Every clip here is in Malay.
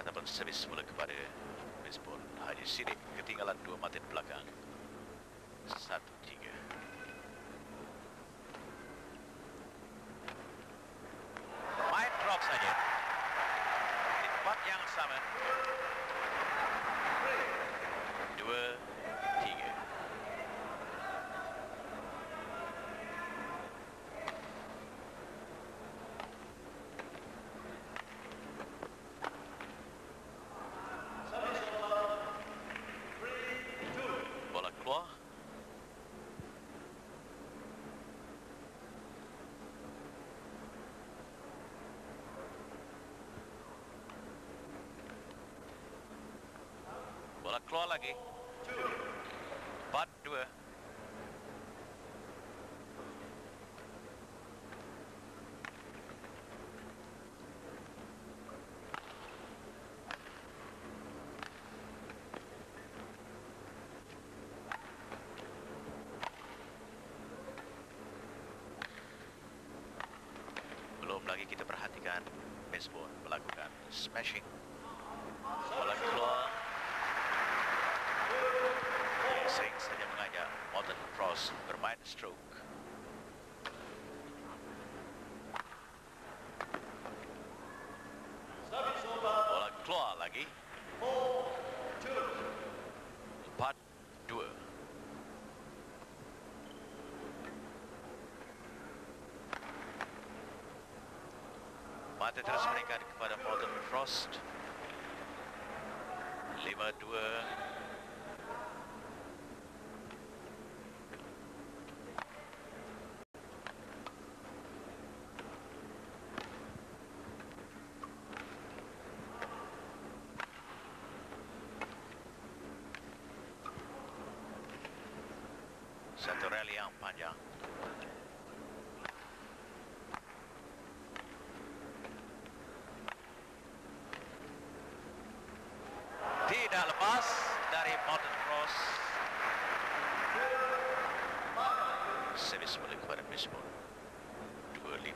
ataupun servis mula kepada baseball Haji Sidik ketinggalan dua matin belakang. Satu tiga main drop saja di tempat yang sama dua tiga bola keluar bola keluar lagi. Empat dua. Belum lagi kita perhatikan baseball melakukan smashing bola keluar Dia sering saja mengajak Morton Cross bermain stroke bola keluar lagi empat dua Mata terus meningkat kepada Morton Frost. 5-2. Satu rally yang panjang. Tidak lepas dari Morton Cross. Servis boleh kepada baseball. 25.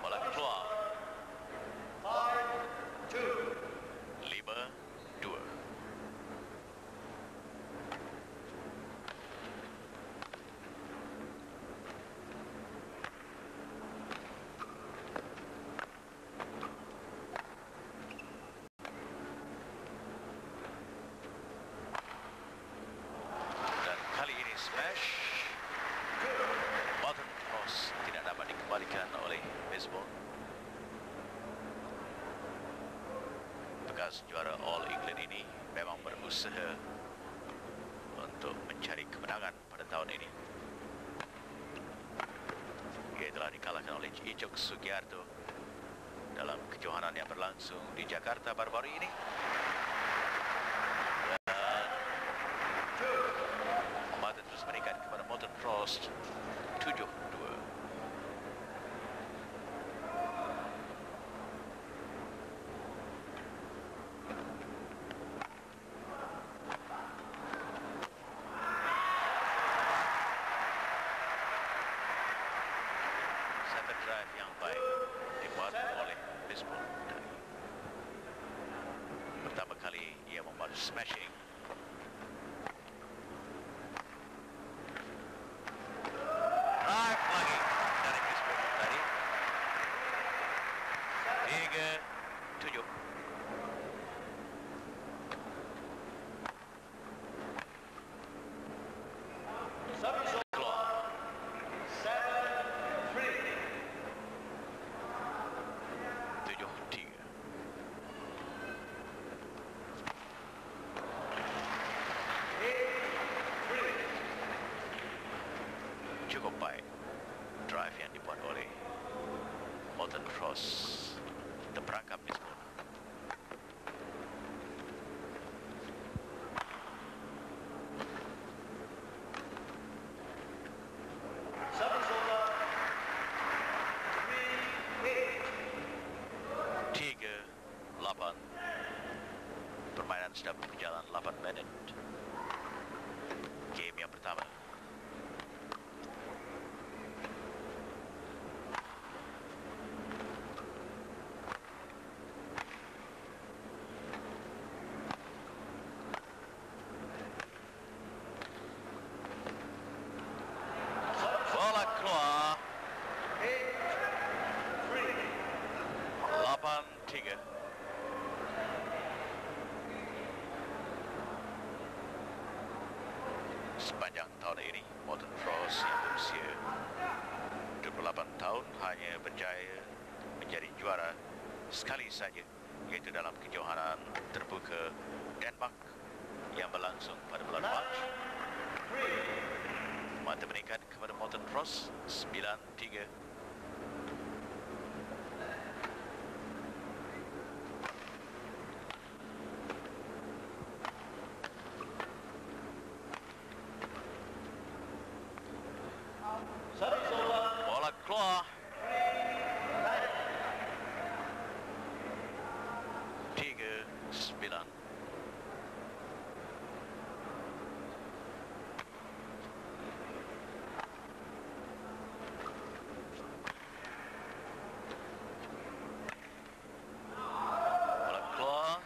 Bola keluar. 5 2. Dan kali ini smash. Button cross tidak dapat dikembalikan oleh baseball. Bekas juara All England ini memang berusaha untuk mencari kemenangan pada tahun ini. Ia telah dikalahkan oleh Icok Sugiarto dalam kejohanan yang berlangsung di Jakarta baru-baru ini. Mata terus meningkat kepada Morton Frost 7-2 Satu drive yang baik dibuat oleh tadi. Pertama kali ia membuat smashing akan sedang berjalan. Sepanjang tahun ini, Morton Frost yang berusia 28 tahun hanya berjaya menjadi juara sekali saja iaitu dalam kejohanan terbuka Denmark yang berlangsung pada bulan Mac. Mata meningkat kepada Morton Frost 9-3 Bola keluar. Tiga sembilan. Bola keluar.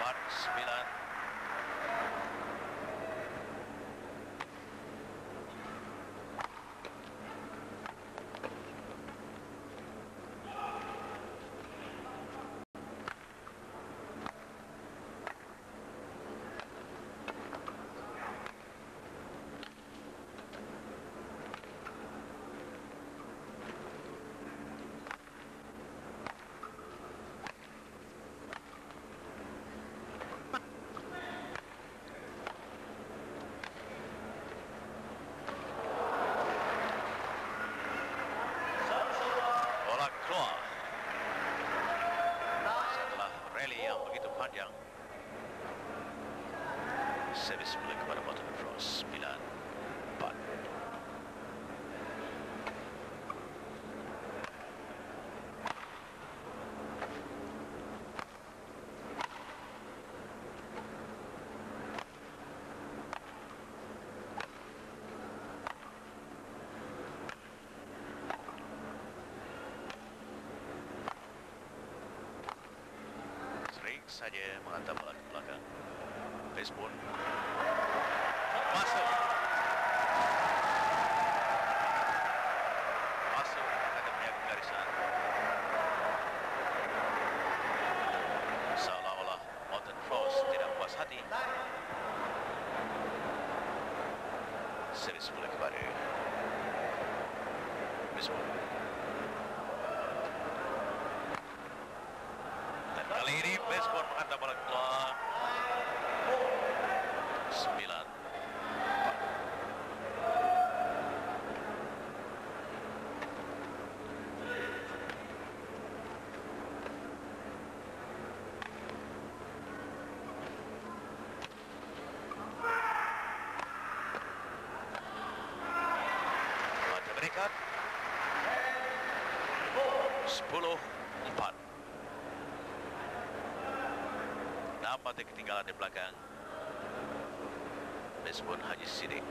Empat sembilan. Bola keluar. Setelah rally yang panjang. Servis mula kepada Morton Frost. 9 4 Sering saja menghantar bola ke belakang. Baseball. Masuk. Masuk akan menjaga garisan. Seolah-olah Morton Frost tidak puas hati. Servis mula kepada Baseball. skor penghantar bola keluar. 9 mata ketinggalan di belakang. Baseball Haji Sidik.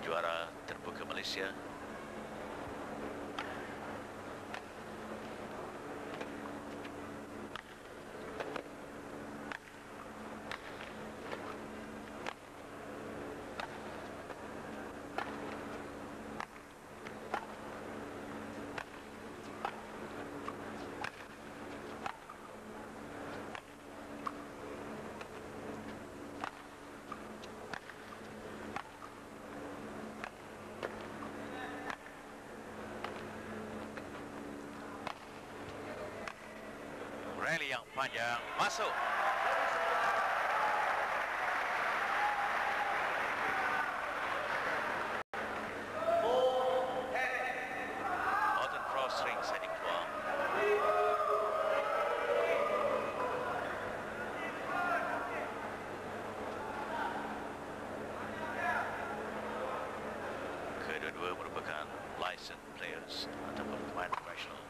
Juara terbuka Malaysia. Rally yang panjang masuk. Morton Frost sering saja keluar. Kedua-dua merupakan licensed players ataupun pemain profesional.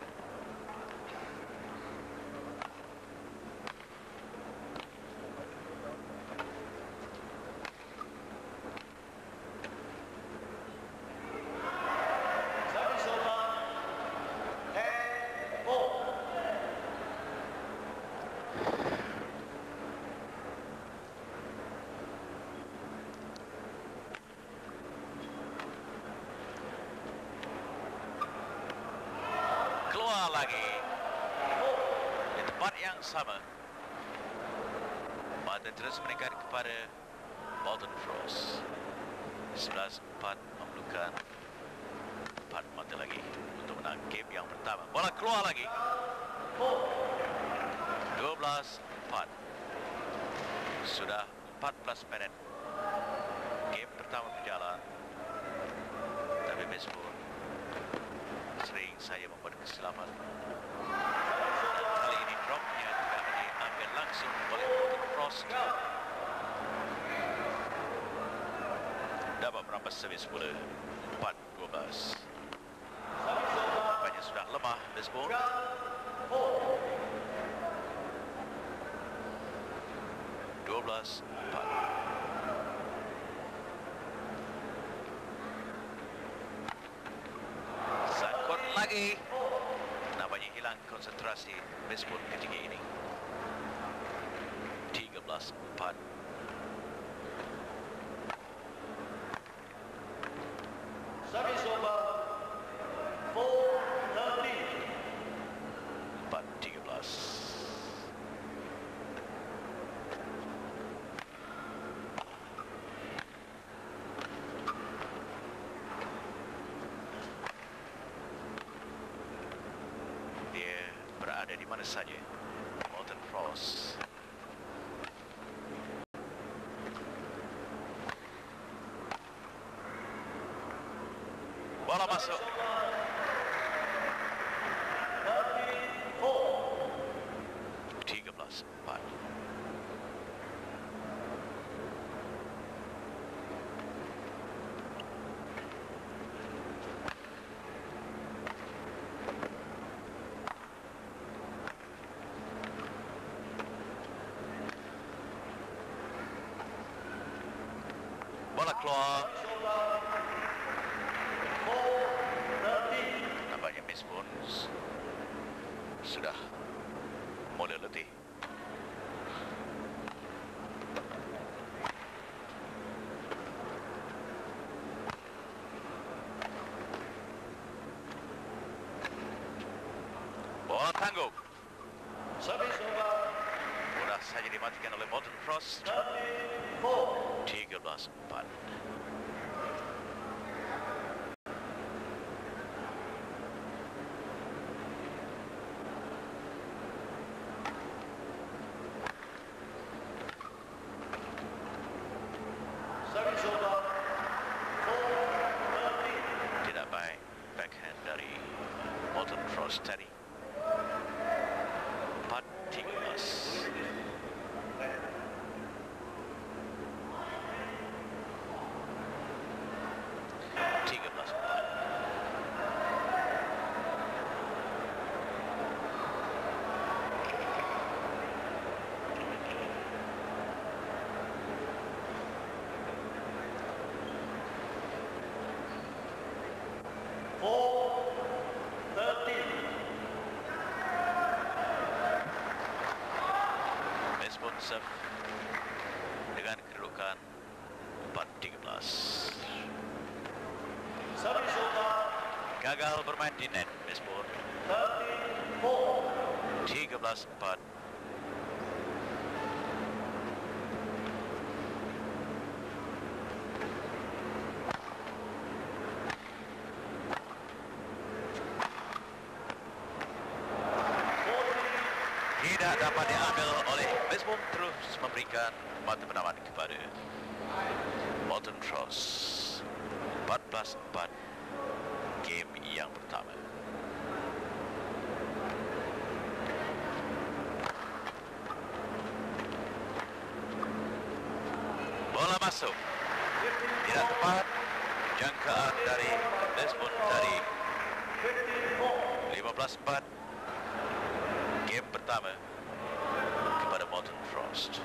keluar lagi. Di tempat yang sama. Mata terus meningkat kepada Bolton Frost. 11-4 memerlukan 4 mata lagi untuk menang game yang pertama. Bola keluar lagi. 12-4. Sudah 14 minit. Game pertama berjalan. Tapi baseball sering saya membuat kesilapan. Kali ini dropnya tidak diambil langsung oleh Bolton Frost. dapat merampas servis bola 4-12 banyak sudah lemah baseball dua belas empat. Sangkut lagi. Nampaknya hilang konsentrasi baseball ketiga ini 13 empat Service over. Empat tiga. Dia berada di mana saja. Molten Frost. Bola masuk. Tiga belas empat. Bola sudah mulai letih. Bola tangguh. Service over. Mudah saja dimatikan oleh Frost. Thirty-four. 13-4. Serve dengan kedudukan 4-13. Service over. Gagal bermain di net Thirty-four. 13-4. Forty. Tidak dapat diambil baseball terus memberikan mata penaman kepada Bolton Frost. 14-4 game yang pertama. Bola masuk. Tidak tepat. Jangkaan dari tadi. Fifty-four. 15-4 game pertama Frost.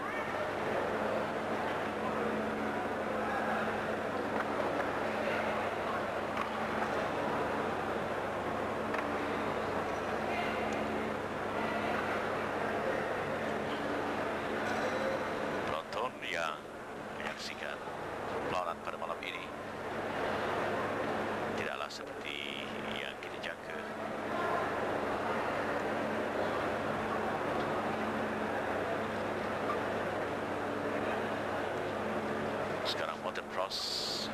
Frost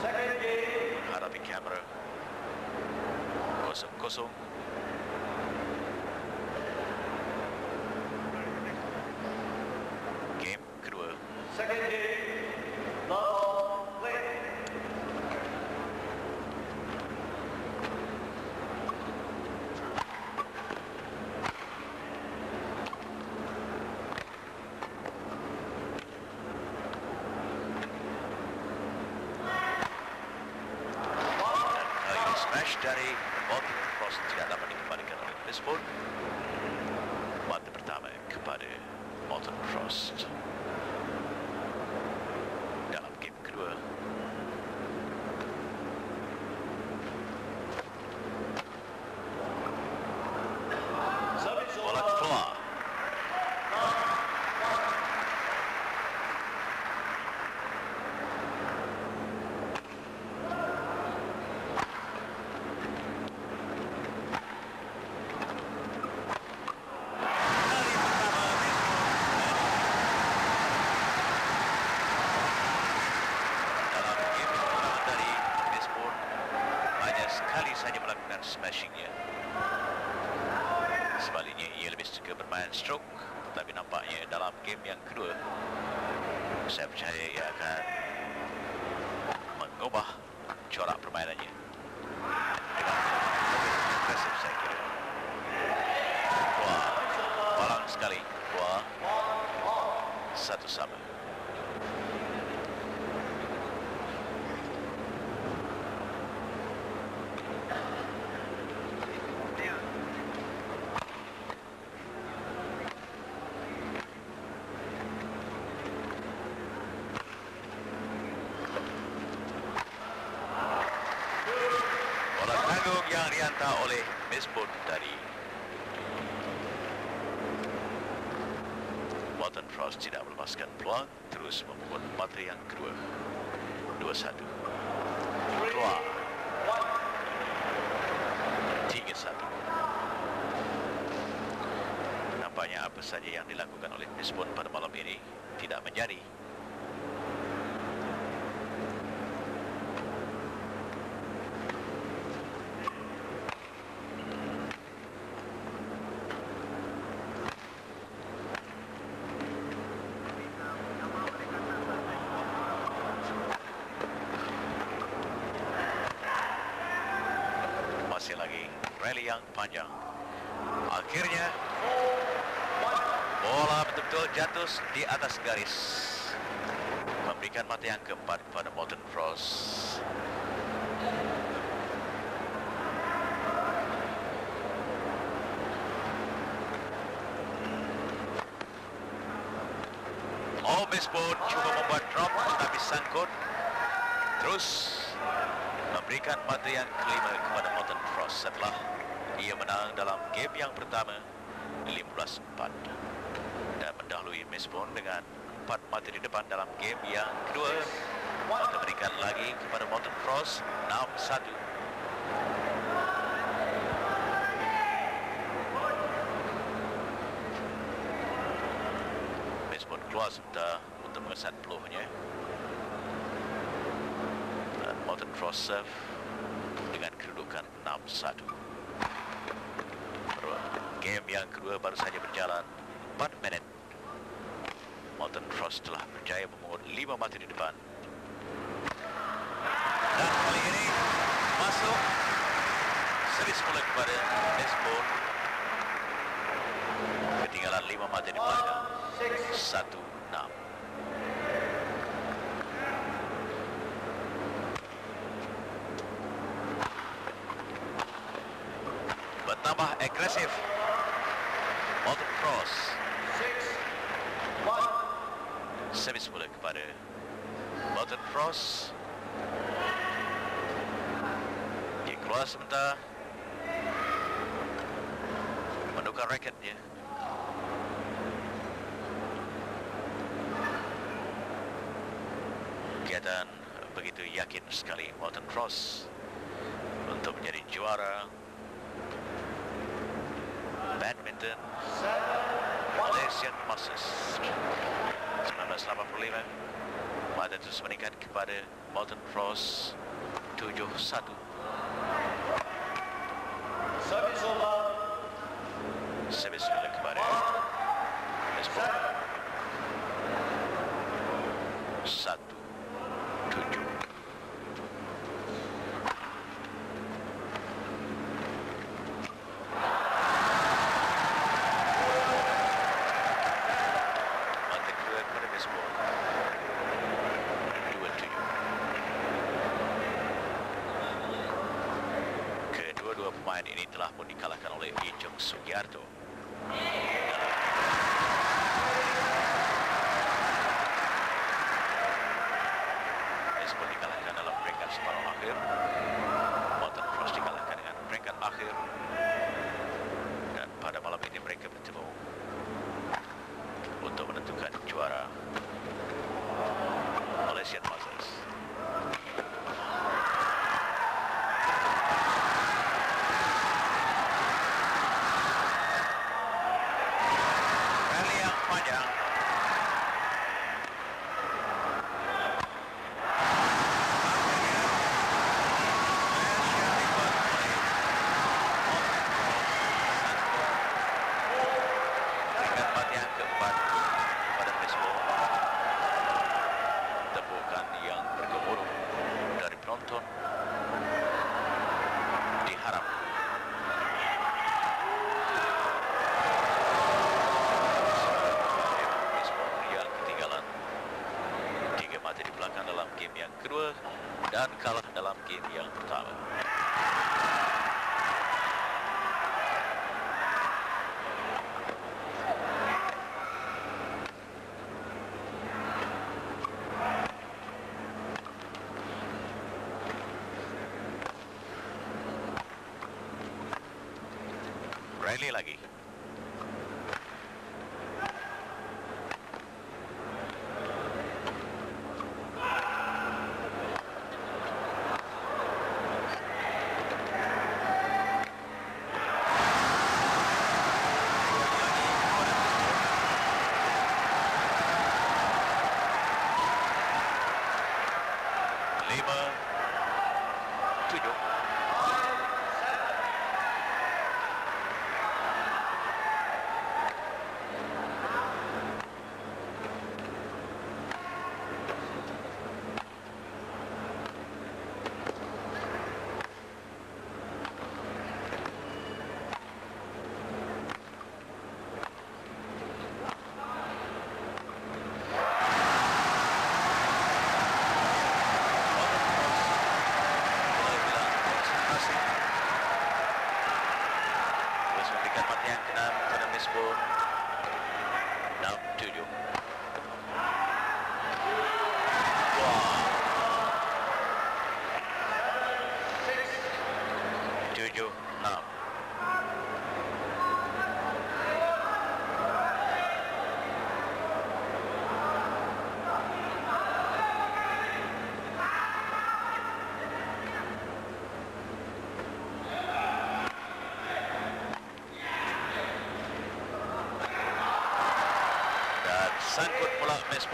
Second game. hadapi kamera kosong-kosong game kedua Second game. Love play. dan kali ini smash dari Morton Frost tidak dapat dikembalikan oleh Lisbon mata pertama kepada Morton Frost dalam game kedua Service bola over. keluar Kali pertama dalam game pertama dari Lisbon hanya sekali saja melakukan smashingnya sebaliknya ia lebih suka bermain stroke tetapi nampaknya dalam game yang kedua saya percaya ia akan yang dihantar oleh Misbun tadi. Walton Frost tidak melepaskan peluang, terus membuat mata yang kedua. 2-1. Keluar. 3-1. Nampaknya apa saja yang dilakukan oleh Misbun pada malam ini tidak menjadi. Masih lagi rally yang panjang. Akhirnya bola betul-betul jatuh di atas garis. Memberikan mata yang keempat kepada Morton Frost. Obes pun cuba membuat drop tetapi sangkut. Terus memberikan mata yang kelima kepada Morton Frost setelah ia menang dalam game yang pertama 15-4 dan mendahului Misbon dengan empat mata di depan dalam game yang kedua mata berikan lagi kepada Morton Frost 6-1 Misbon keluar sebentar untuk mengesan peluhnya Frost serve dengan kedudukan 6-1. Baru- Game yang kedua baru saja berjalan 4 minit. Morton Frost telah berjaya memungut 5 mata di depan. Dan kali ini masuk servis mula kepada Lisbon. Ketinggalan 5 mata di belakang. 1-6. Kepada Morton Cross. Dia keluar sebentar. Menukar raketnya. Kelihatan begitu yakin sekali Morton Cross untuk menjadi juara badminton 1985 Mada terus meningkat kepada Morton Frost 71 Service over. Service over kepada Service over Sugiarto. Es pun dikalahkan dalam peringkat separuh akhir. Martin Frost dikalahkan dengan peringkat akhir. पहले लगी।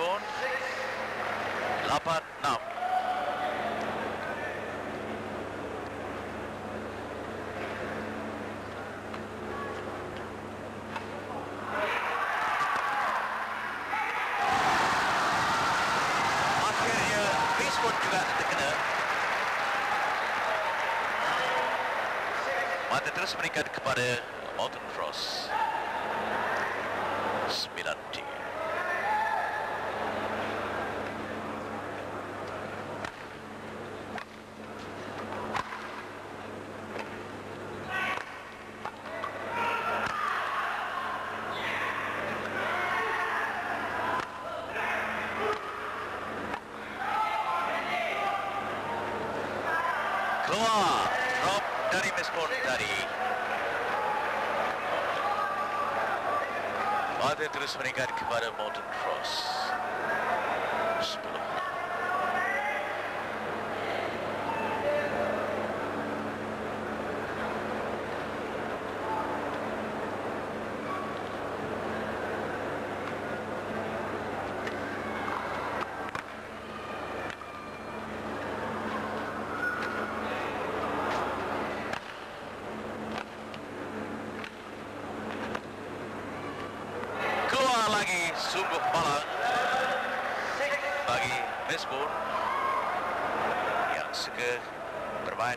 pun 8-6 Mata terus meningkat kepada Mountain Frost. 9 tiga.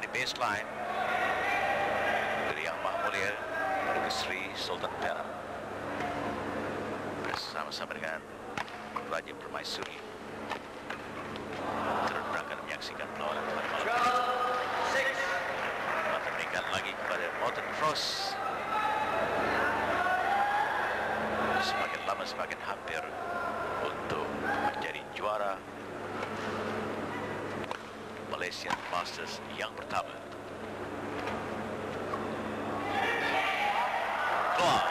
Di baseline. Dari Yang Maha Mulia Paduka Sri Sultan Perak bersama-sama dengan Raja Permaisuri turut berangkat menyaksikan perlawanan pada malam ini. Maka meningkat lagi kepada Morton Frost semakin lama semakin hampir untuk menjadi juara Malaysian Masters yang pertama. Keluar.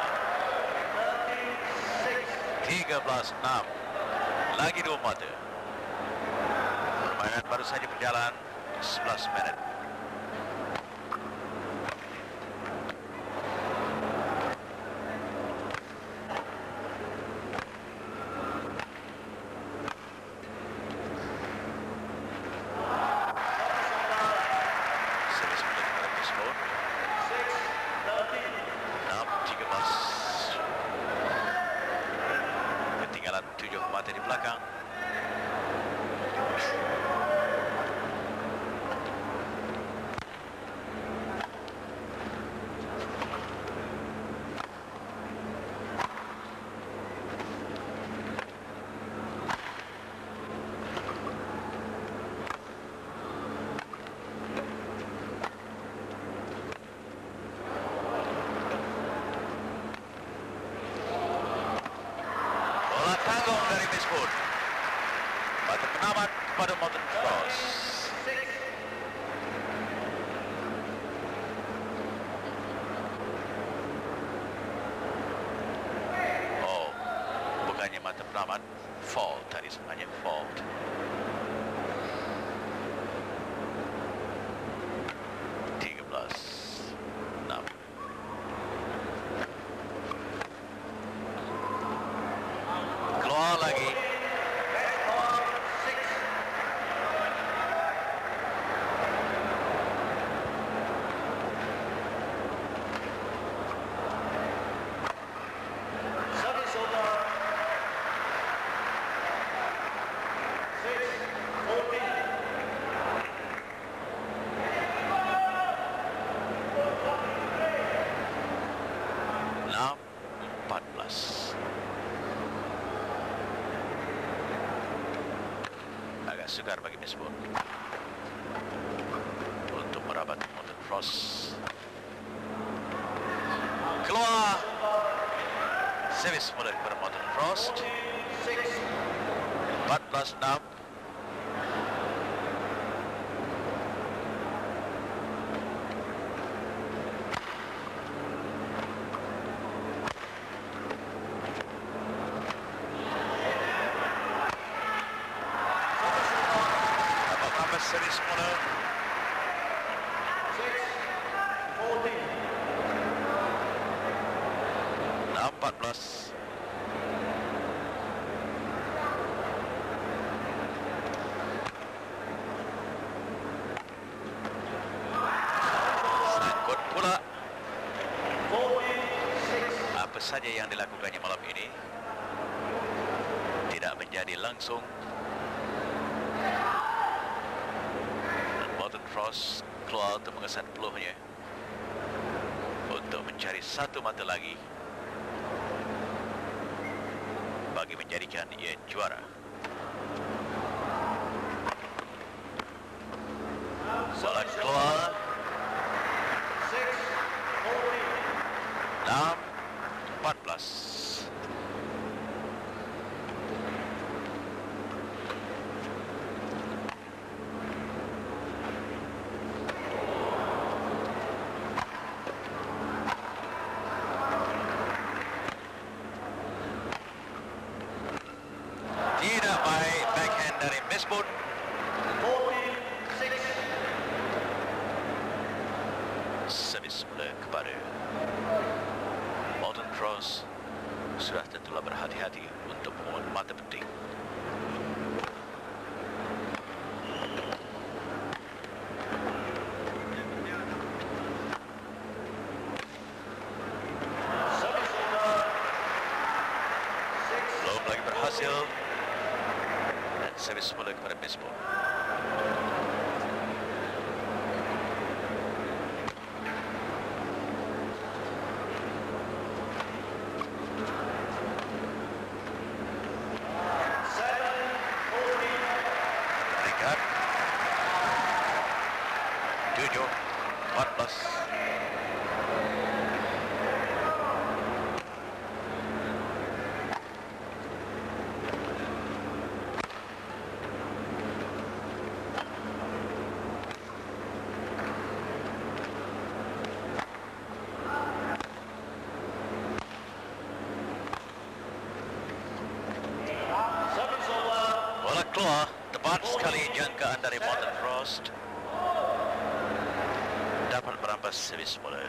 13-6. Lagi dua mata. Permainan baru saja berjalan 11 minit. Tanggung dari Bismur. Batu penamat kepada Morton Cross. Oh, bukannya mata penamat, fault tadi sebenarnya fault. agak segar bagi Mesbun untuk merabat Modern Frost. Keluar. Servis mulai kepada Modern Frost. 14-6 Frost keluar untuk mengesan peluhnya. Untuk mencari satu mata lagi. Bagi menjadikan ia juara. Bola keluar Six, fourteen. 6 14 Tidak baik backhand dari Misbun Fourteen, six. servis mula kepada Morton Cross sudah tentulah berhati-hati untuk memohon mata penting. Service over. Six, Belum lagi berhasil dan servis semula kepada baseball. Seven, fourteen. Peringkat tujuh, empat belas. Service over. Bola keluar, tepat sekali jangkaan dari Morton Frost. Dapat merampas servis bola.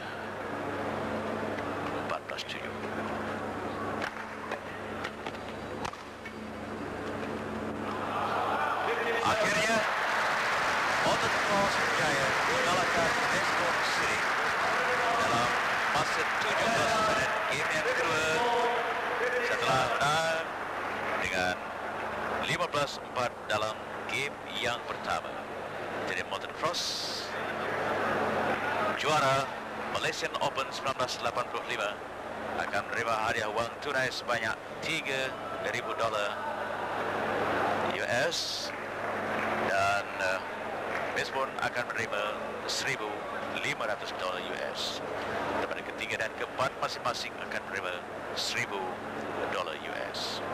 14-7. Akhirnya, Morton Frost berjaya mengalahkan Escort City dalam masa 17 minit game yang kedua setelah menang dengan 15-4 dalam game yang pertama. Jadi Morton Frost juara Malaysian Open 1985 akan menerima hadiah wang tunai sebanyak 3,000 dolar US dan uh, Baseball akan menerima 1,500 dolar US. Tempat ketiga dan keempat masing-masing akan menerima 1,000 dolar US.